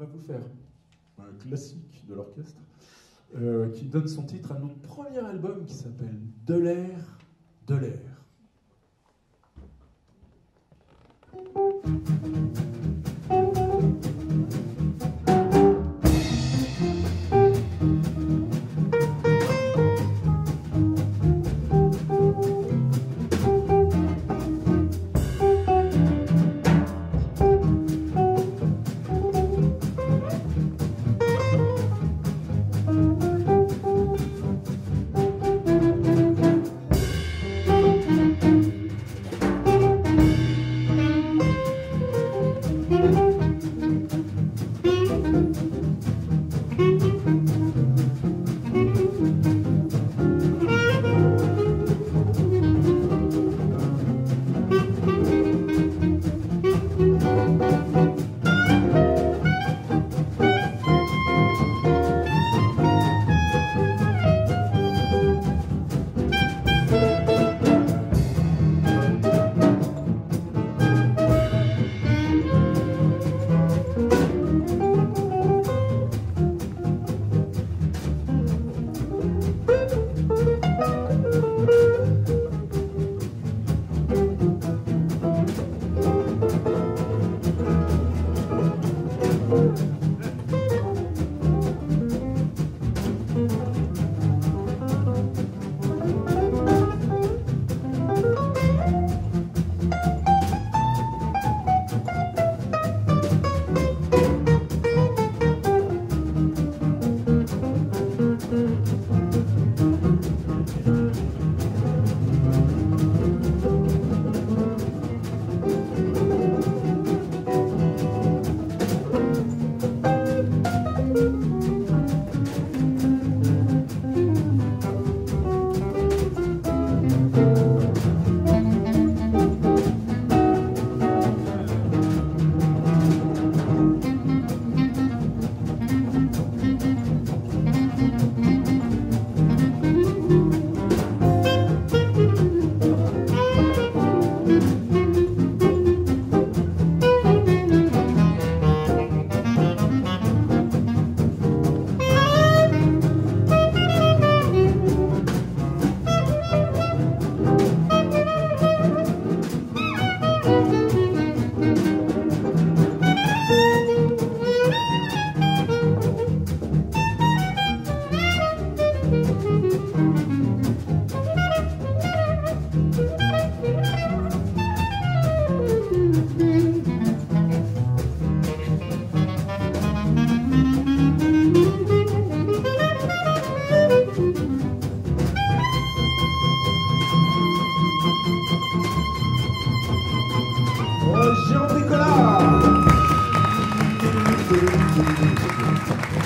va vous faire un classique de l'orchestre euh, qui donne son titre à notre premier album qui s'appelle De l'air, de l'air.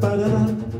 Ba-da-da.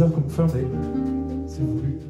bizarre comme fin, c'est voulu.